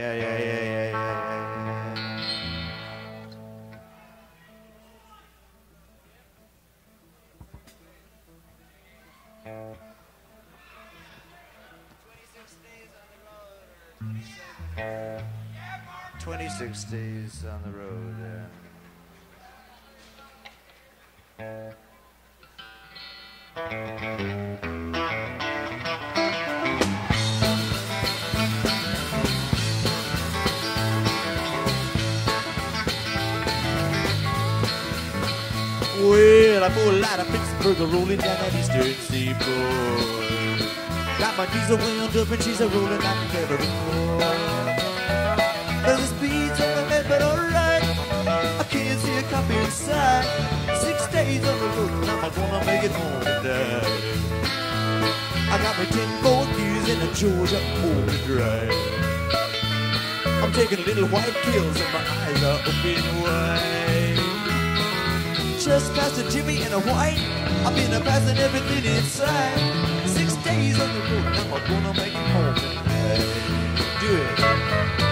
Yeah, yeah, yeah, yeah, yeah, yeah, yeah. Twenty-six days on the road. Yeah. Out of Pittsburgh, rolling down that eastern seaboard. Got my diesel wound up and she's a rolling like never before. There's a speed on my head, but alright. I can't see a copy inside. Six days on the road, and I'm gonna make it home tonight. I got my ten gold years in a Georgia overdrive. I'm taking little white pills and my eyes are open wide. Just past a Jimmy and a white. I've been a passing everything inside. Six days on the road, I'm gonna make it home. Do it.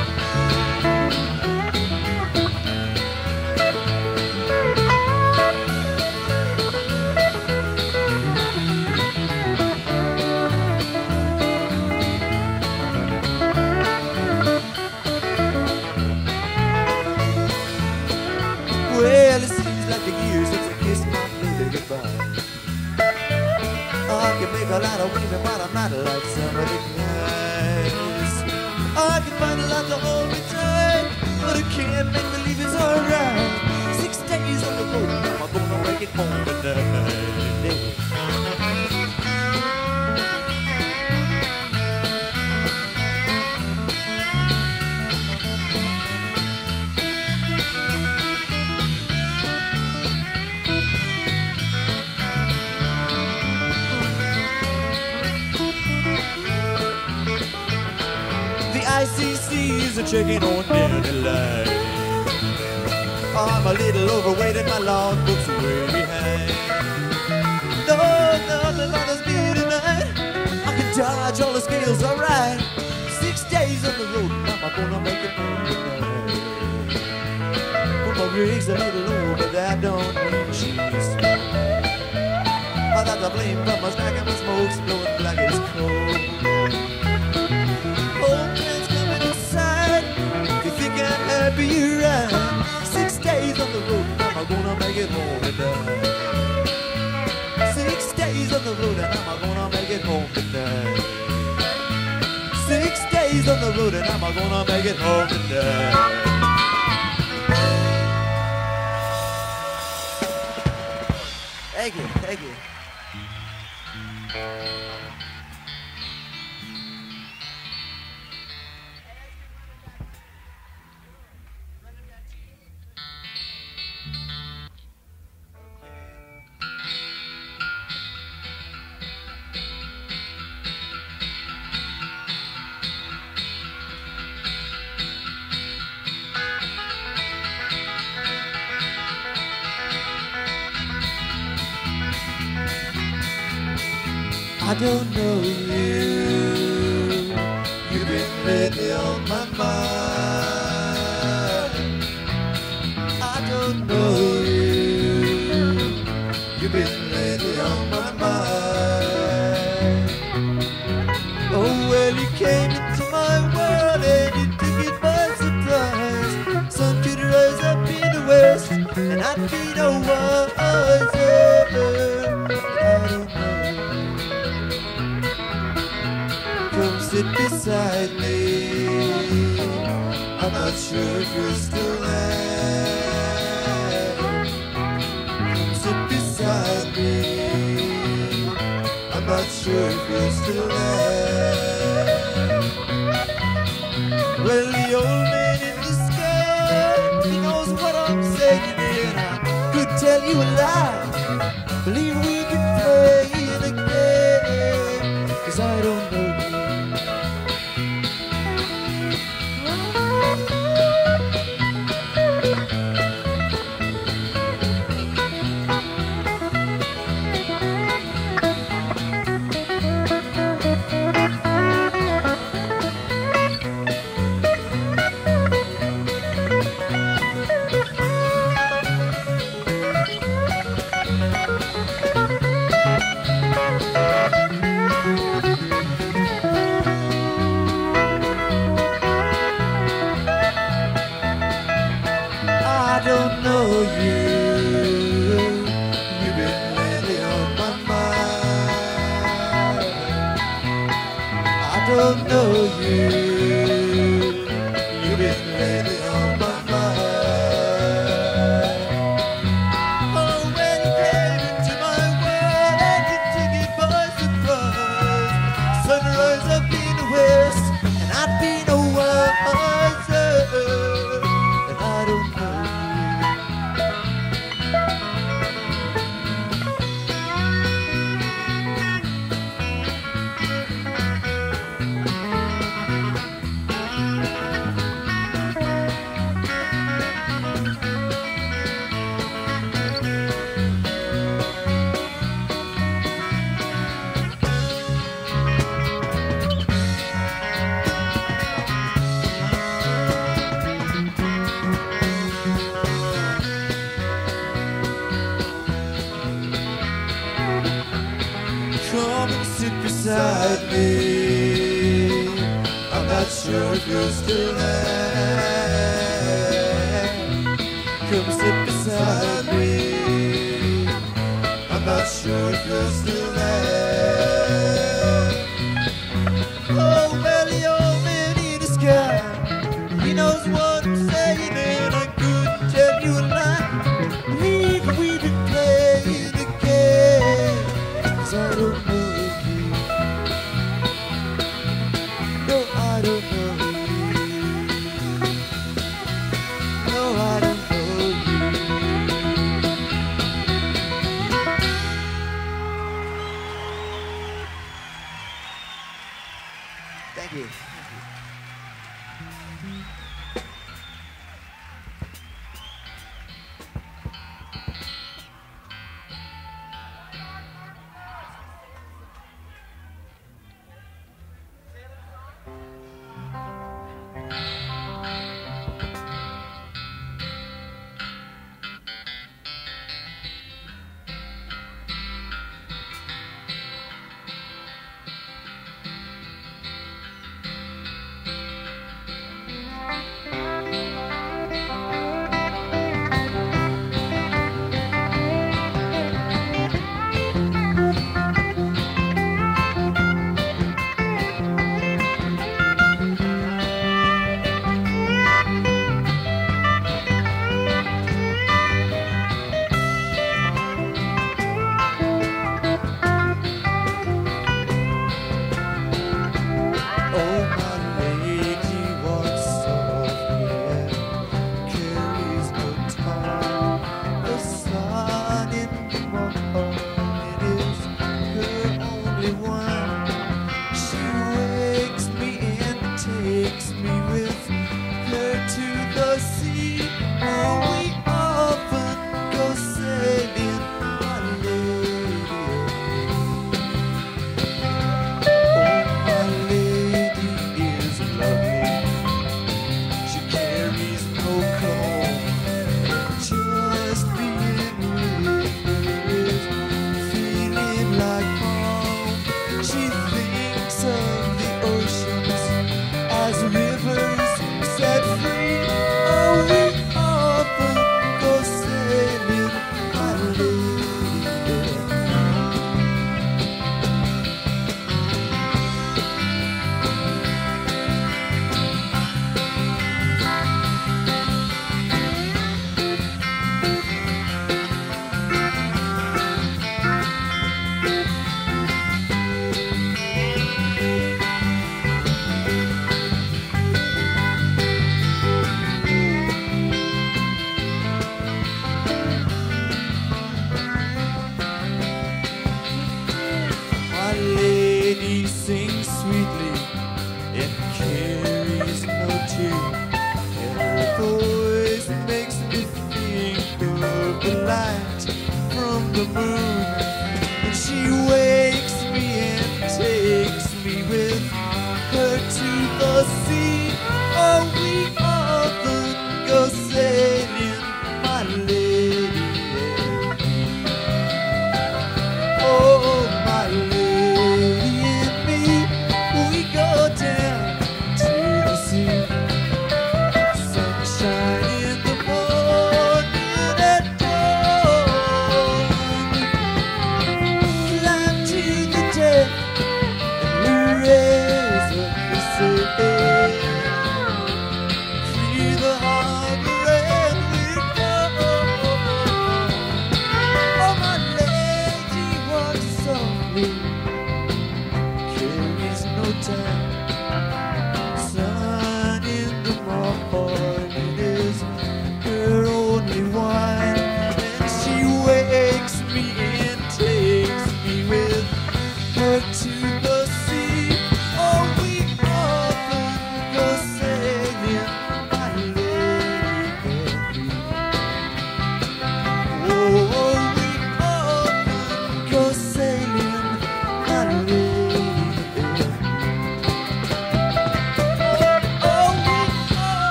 A lot of women, but I'm not like some of the guys. I can find a lot to hold me tight, but I can't make believe it's alright. Six days on the road, I'm gonna make it home tonight. Are checking on the line. I'm a little overweight and my logbook's way behind. No, nothing bothers me tonight. I can dodge all the scales, alright. Six days on the road, I'm gonna make it home tonight. But my rig's a little old, but that don't mean she's I got the blame from my stack and my smoke's blowing black as coal. You're right. Six days on the road, I'm gonna make it home tonight. Six days on the road, and I'm gonna make it home tonight. Six days on the road, and I'm gonna make it home tonight. Thank you, thank you.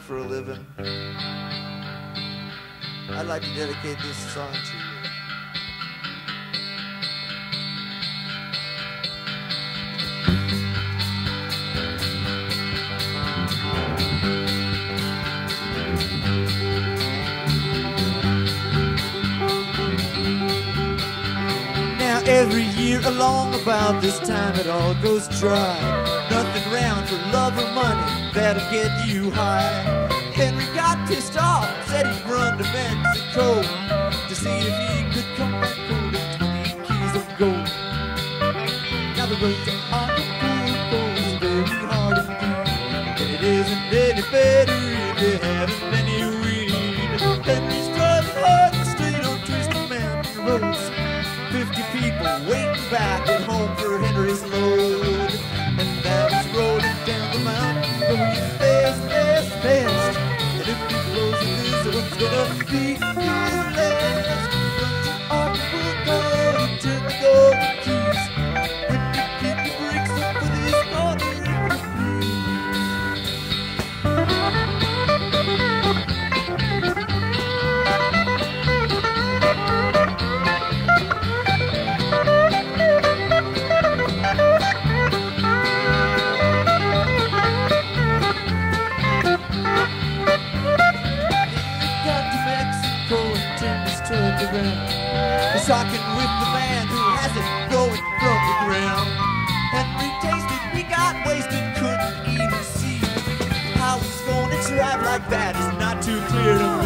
for a living, I'd like to dedicate this song to you. Every year along about this time it all goes dry. Nothing round for love or money that'll get you high. Henry got pissed off, said he'd run to Mexico to see if he could come back home with 20 keys of gold. Now the road to hard is it's very hard indeed. And it isn't any better if you haven't any weed. Henry's driving hard on mountain roads. Fifty people waiting back at home for Henry's load. quickly.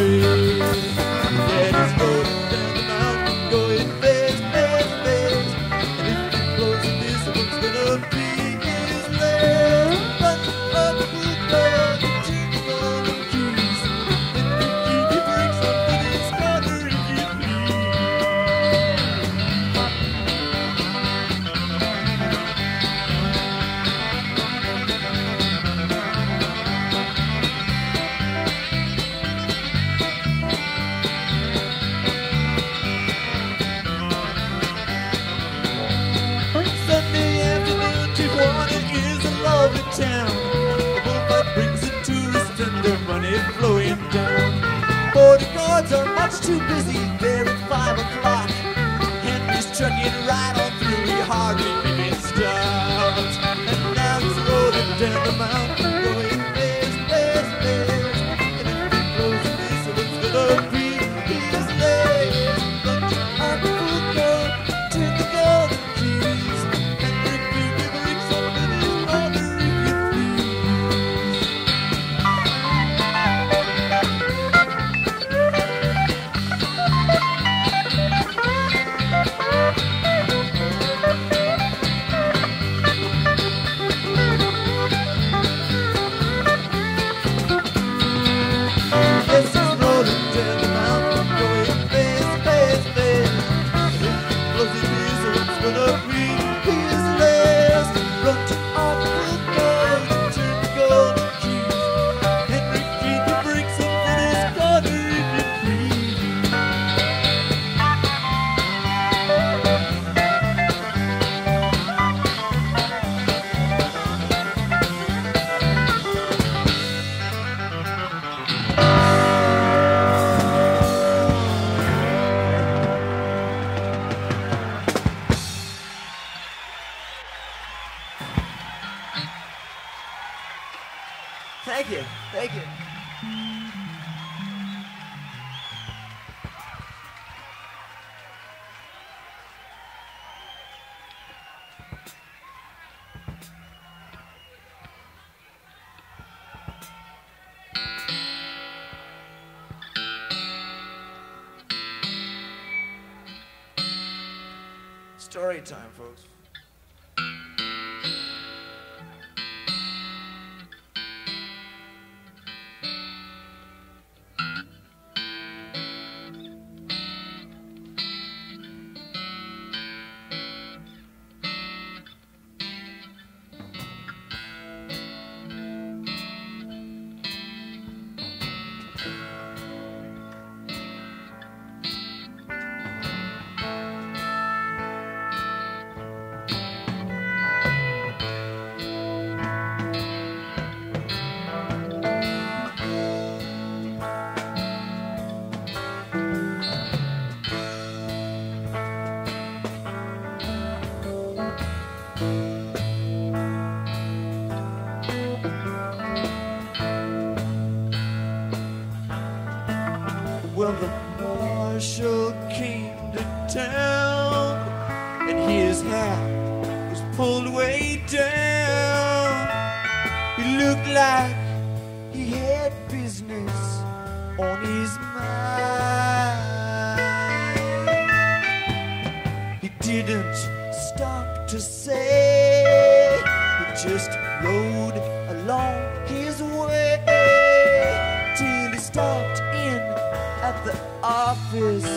be. Office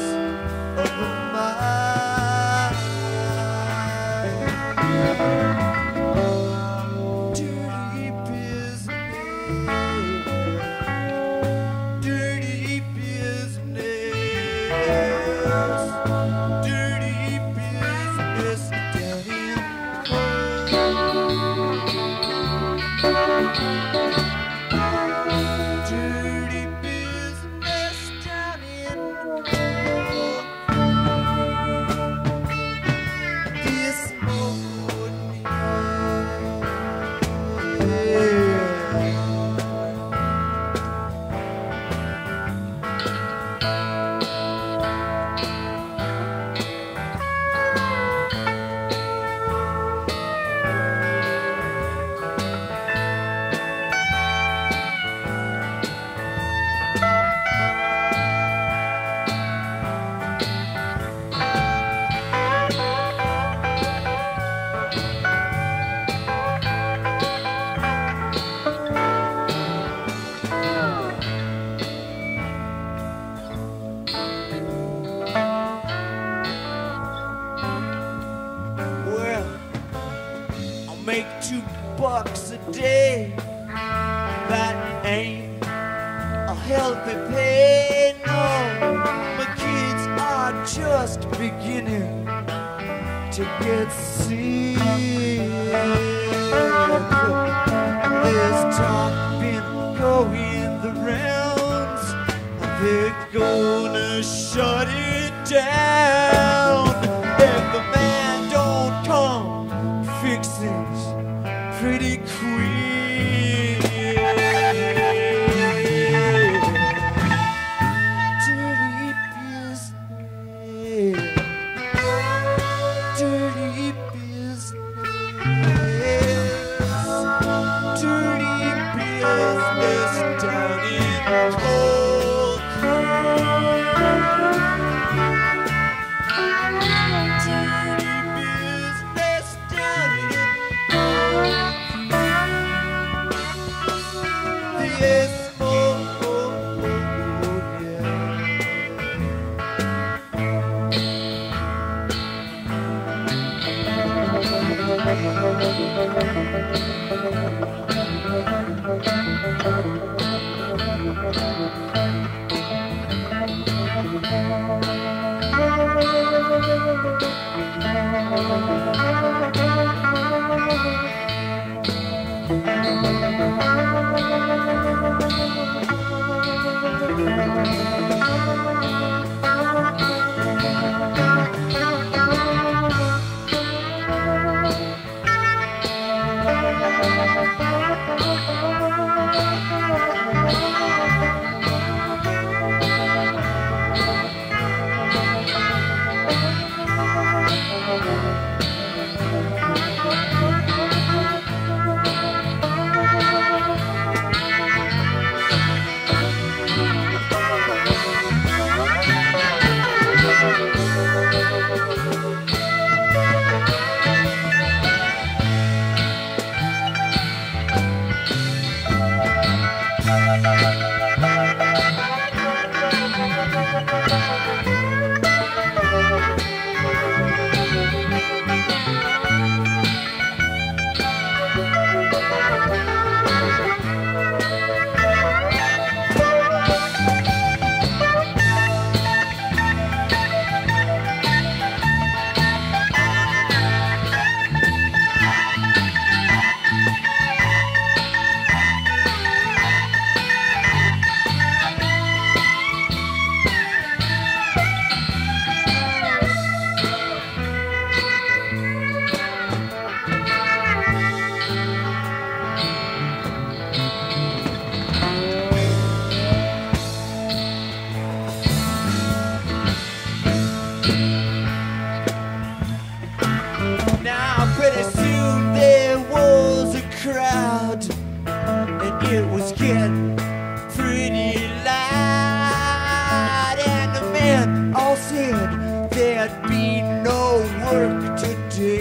work today.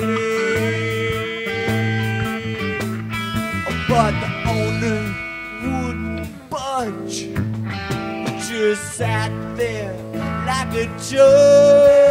But the owner wouldn't budge, just sat there like a judge.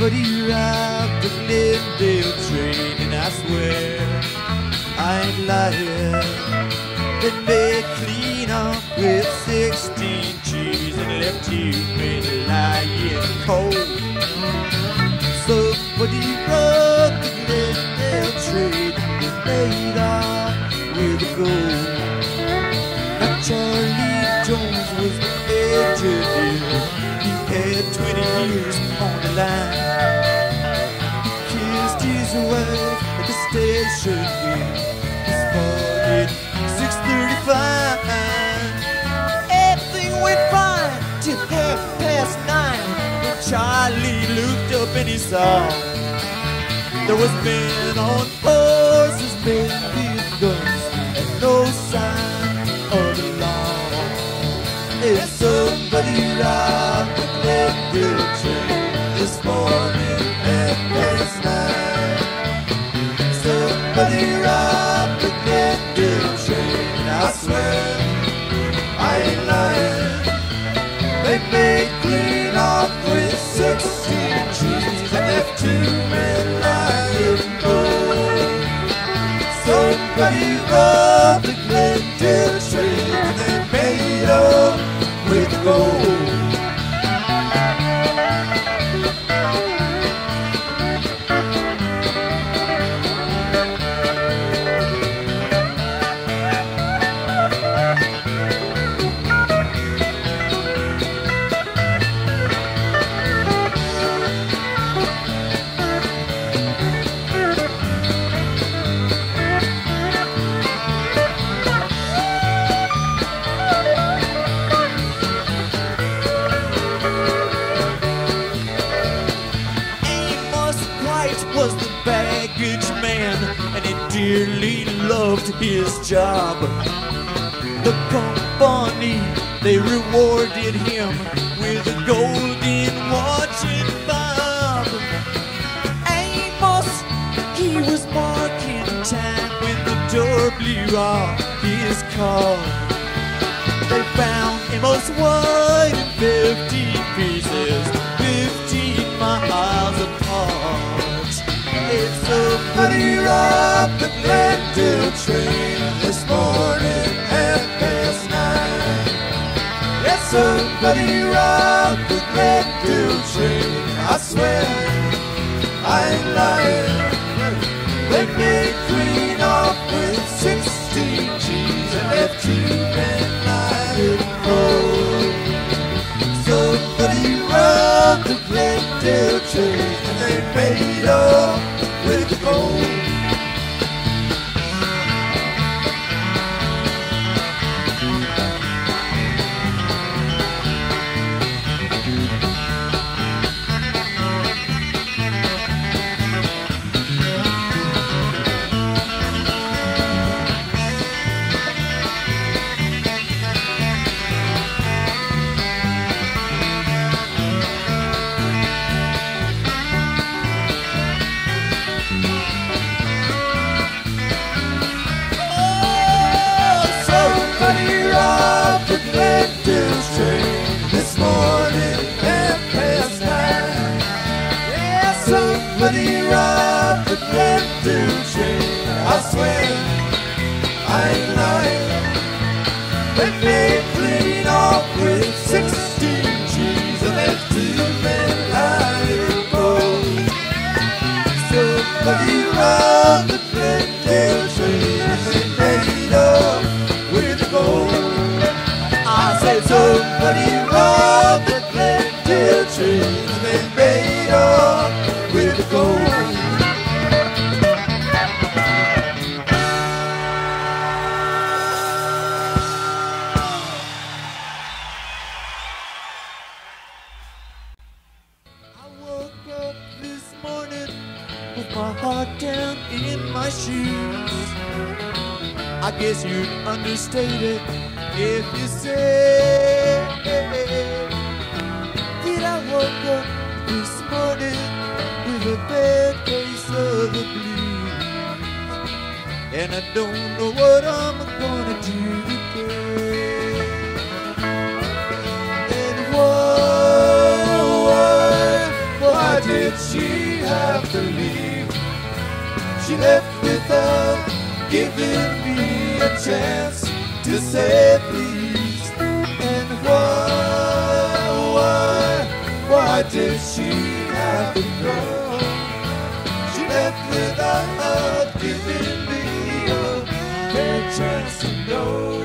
But he robbed the Glendale train And I swear I ain't lying They made clean up with 16 cheese And left you any sound. There was men on horses, men with guns, and no sign of the law. If somebody robbed the collective train this morning and last night, somebody robbed the collective train. I swear I ain't lying. They made clean off. Everybody loved the Glendale Train. They made up with gold. His job. The company, they rewarded him with a golden watch and fob. Amos, he was marking time when the door blew off his car. They found Amos White in 50 pieces, somebody robbed the Glendale train this morning at past nine. Yes, somebody robbed the Glendale train. I swear, I ain't lying. They made clean off with 16 G's and left two men lying the Glendale train and they paid off with the gold. With 16 G's and left two men lying cold. Somebody robbed the train with gold. I said somebody robbed And I don't know what I'm gonna do today. And why, why, why did she have to leave? She left without giving me a chance to say please. And why, why, why did she have to go? She left without giving to know.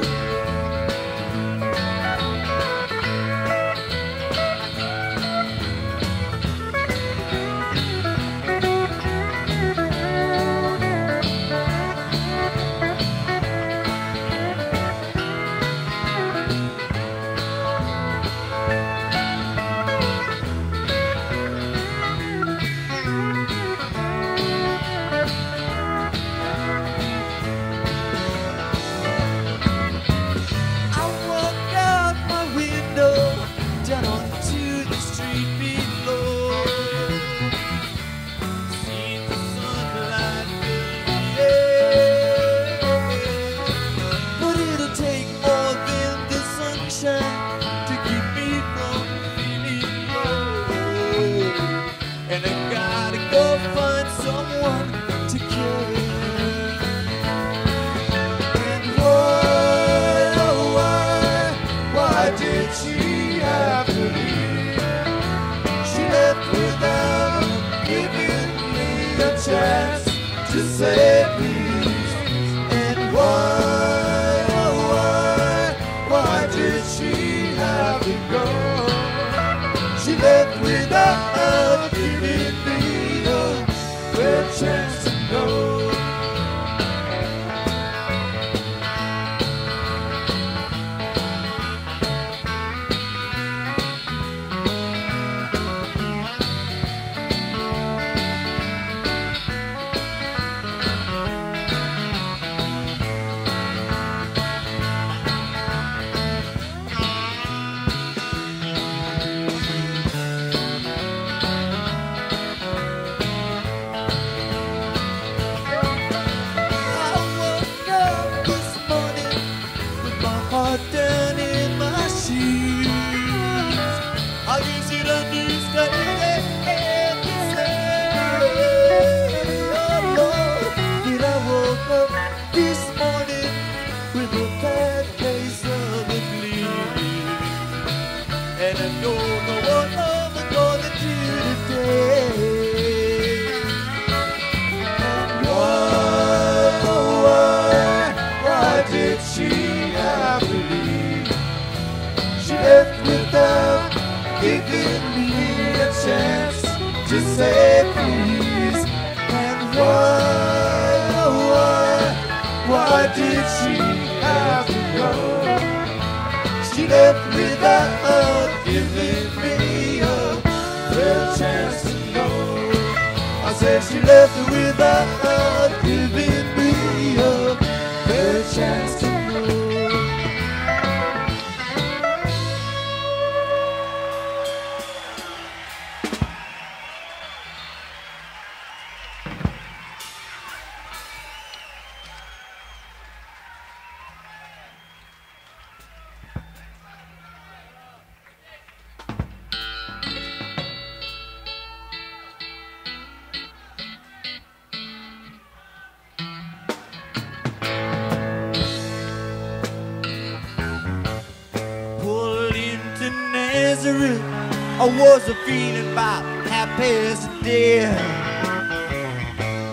dear.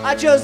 I just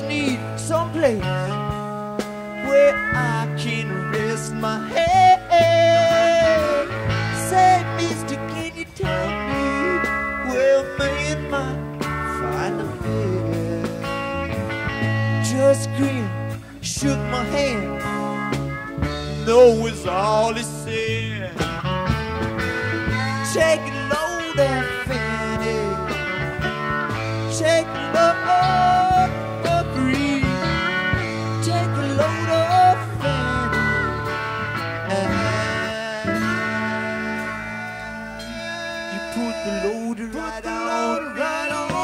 Put the load right, Put the load right on.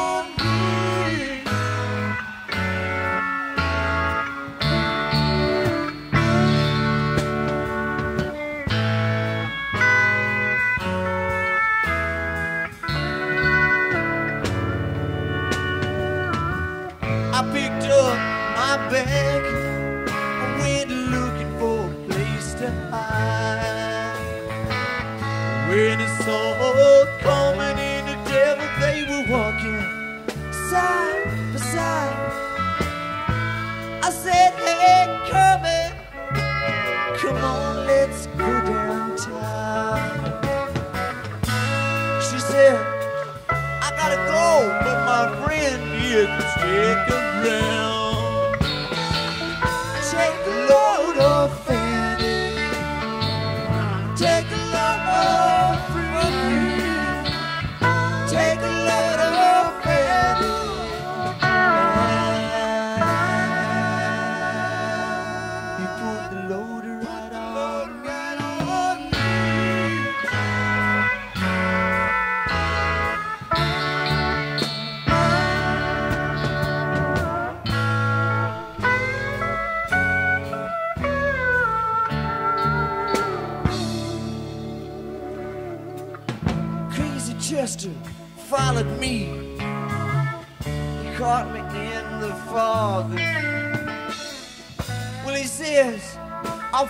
Stick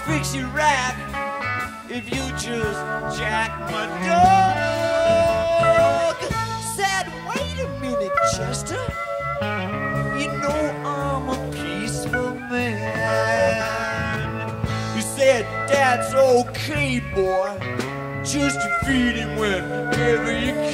fix you right if you just jack my dog. Said, wait a minute, Chester. You know I'm a peaceful man. He said, that's okay, boy. Just feed him whenever you can.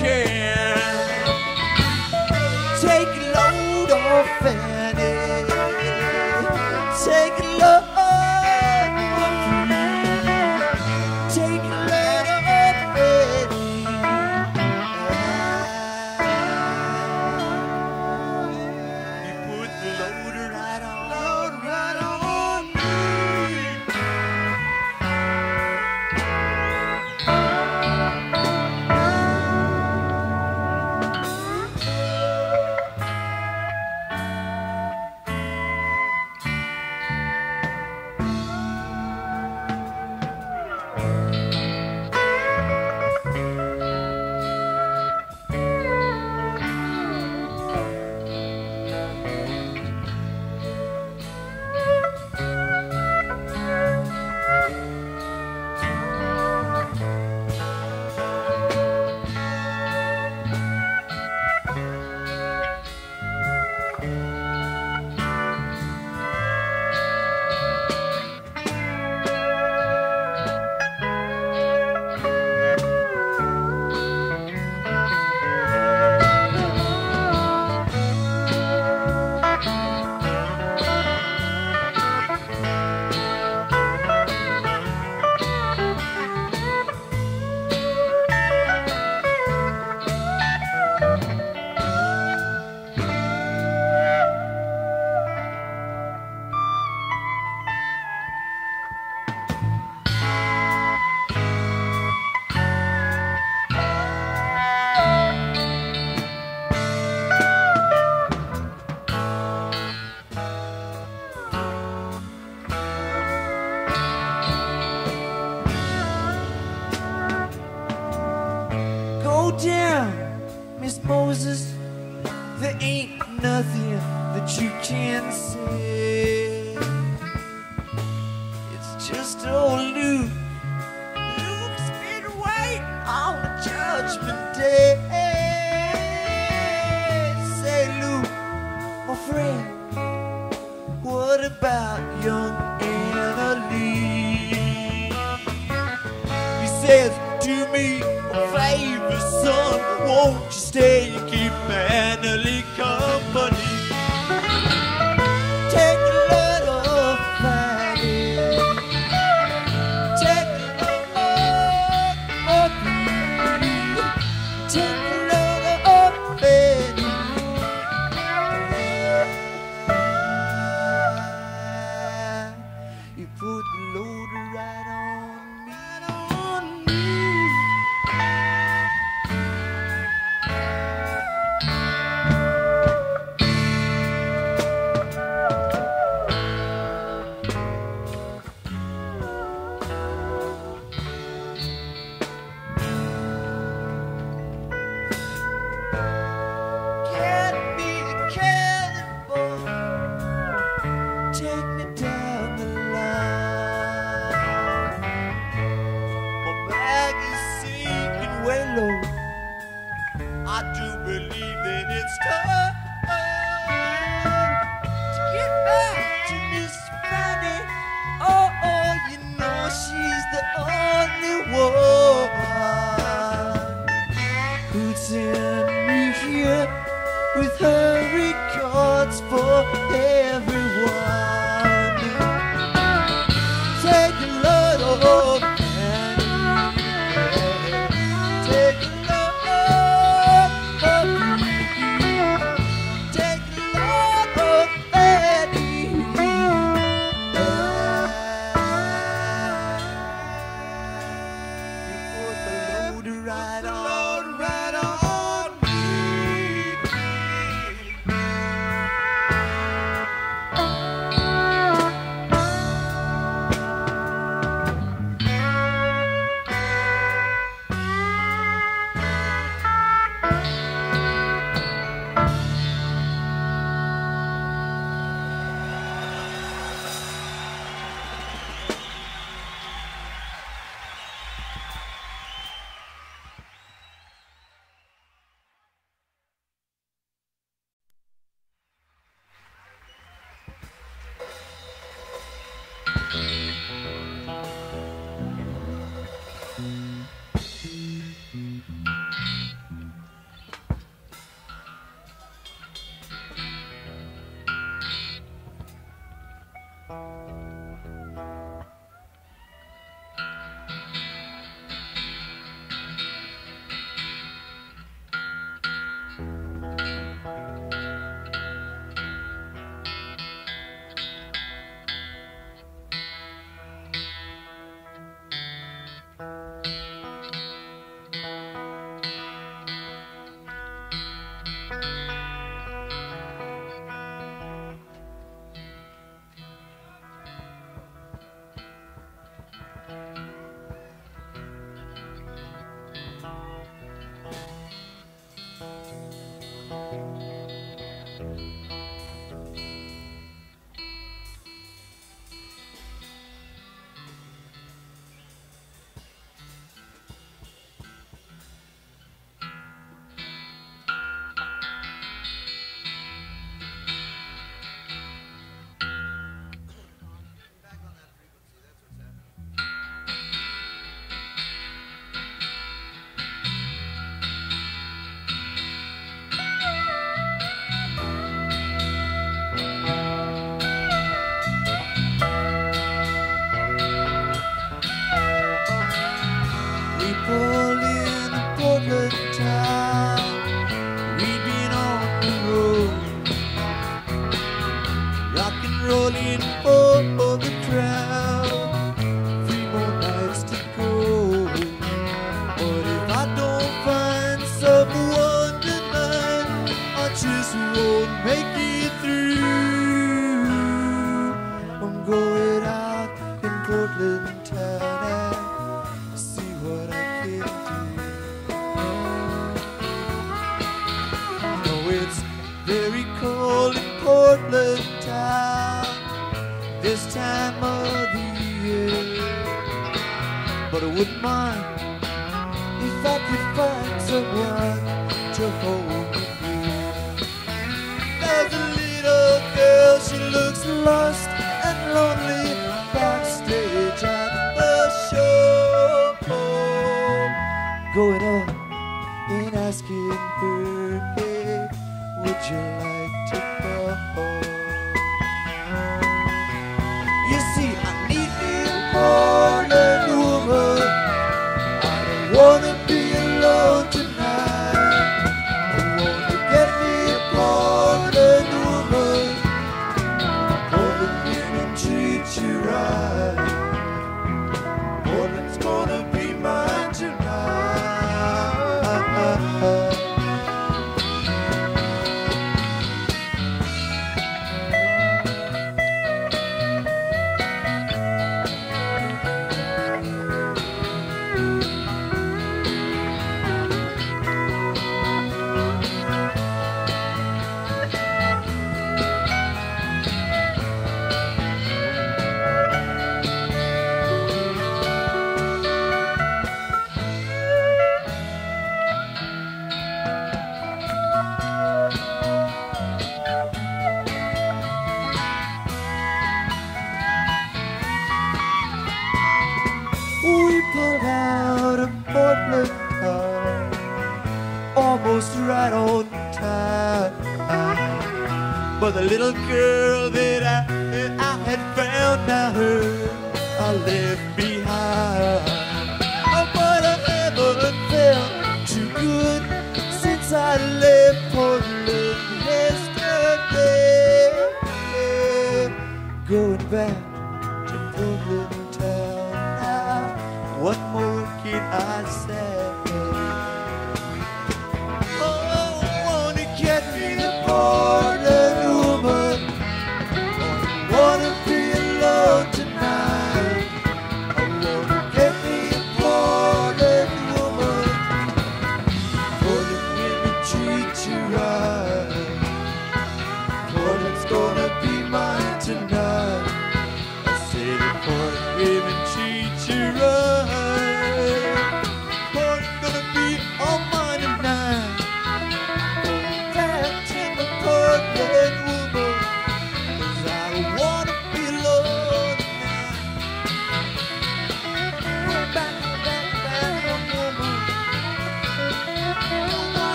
Little girl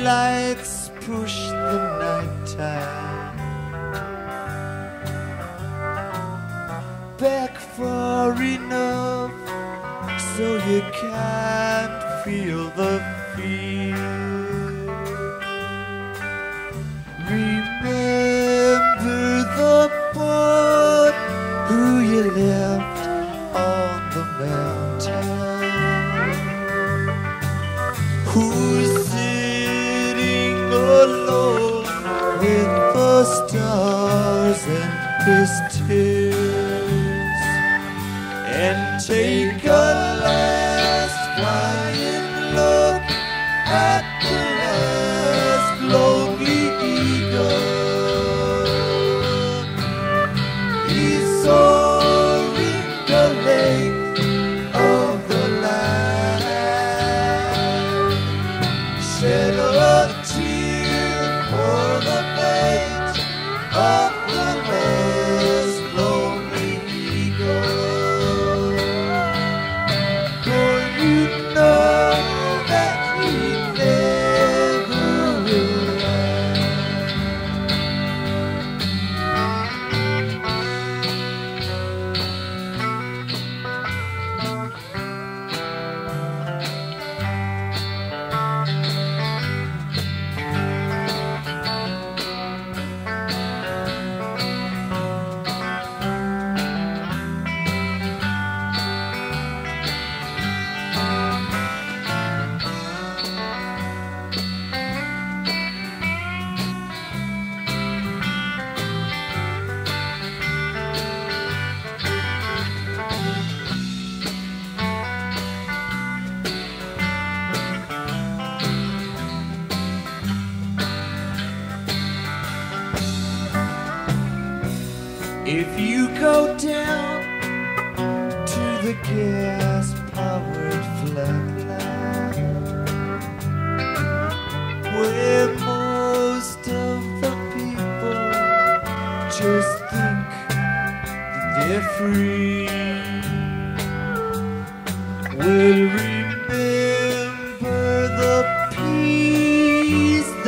lights push the nighttime. Back far enough so you can't feel the This.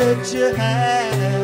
that you have.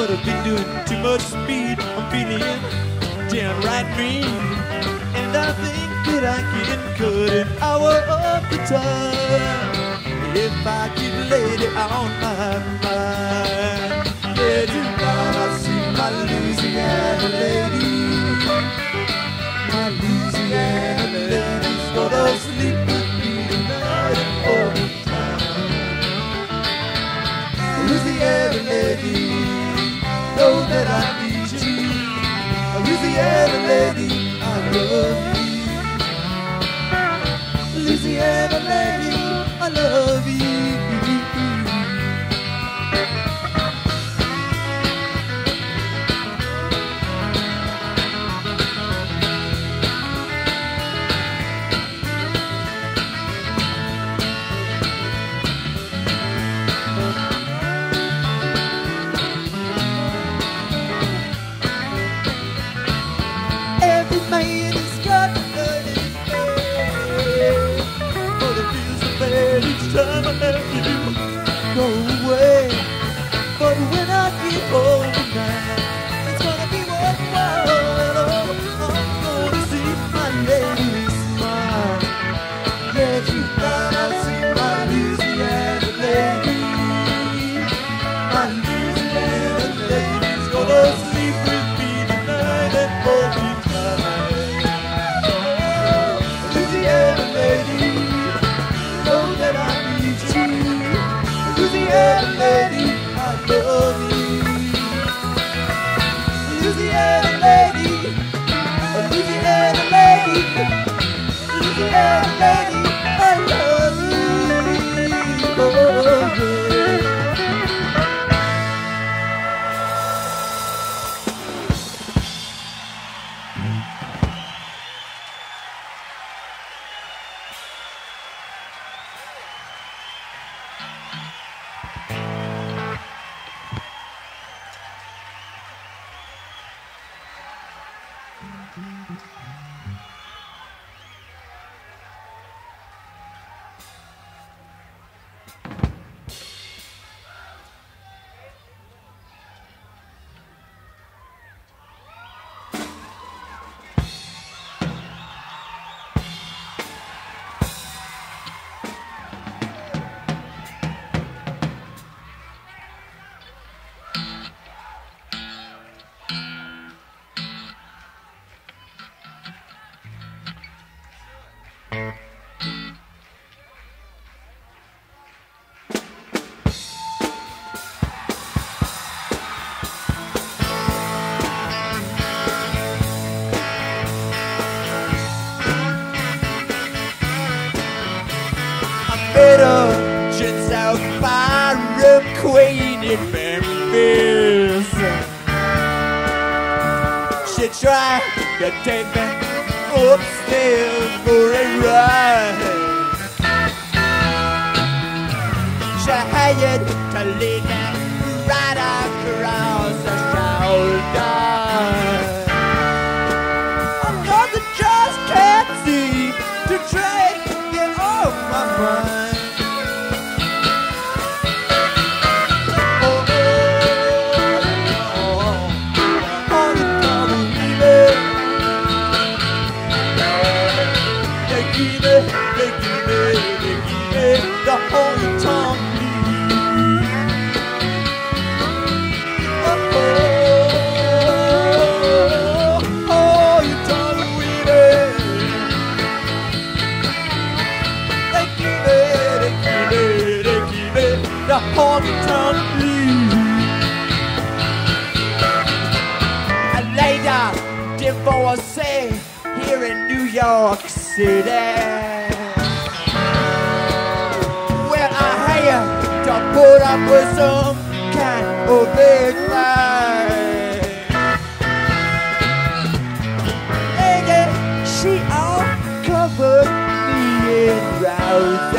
but I've been doing too much speed. I'm feeling downright mean. And I think that I can cut an hour of the time if I get lady on my mind. Yeah, tonight I see my Louisiana lady. My Louisiana lady's gonna that I need you. Louisiana lady, I love you. Louisiana lady, I love you. Arab queen in Memphis. She tried to take me upstairs for a ride. She had to lead me right across her shoulder. the time And later, divorcee here in New York City. I had to put up with some kind of big. Lady, she all covered me in roses.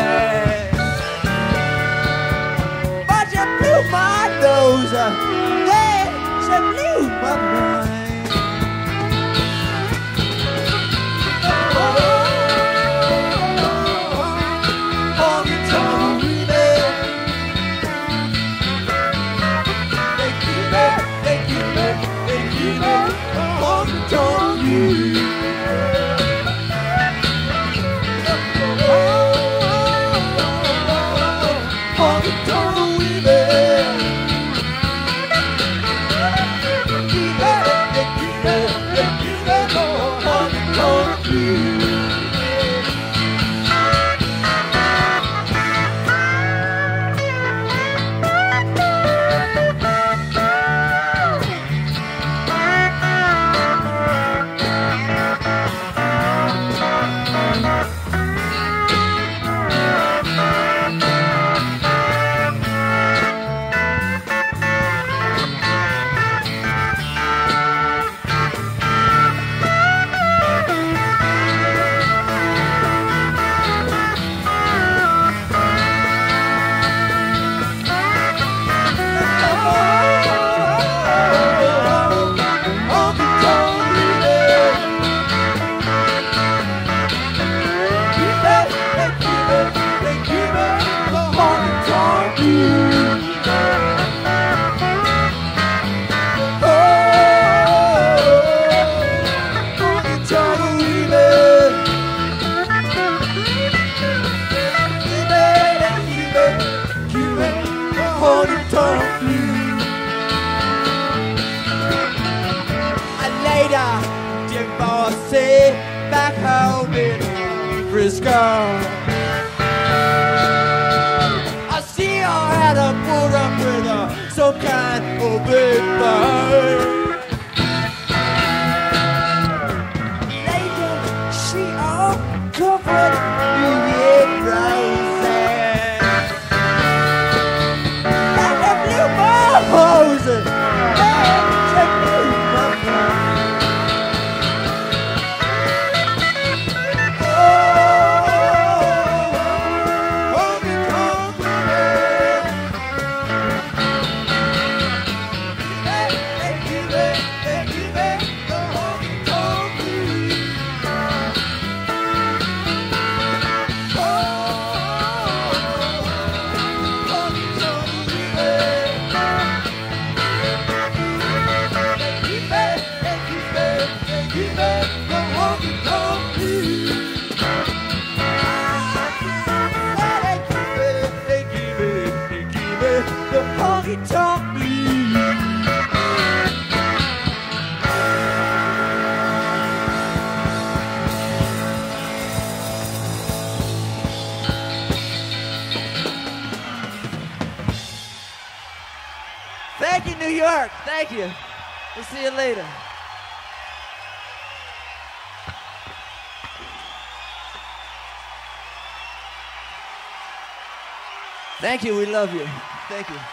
I see I had to put up with uh, some kind of big fight. Thank you. We love you. Thank you.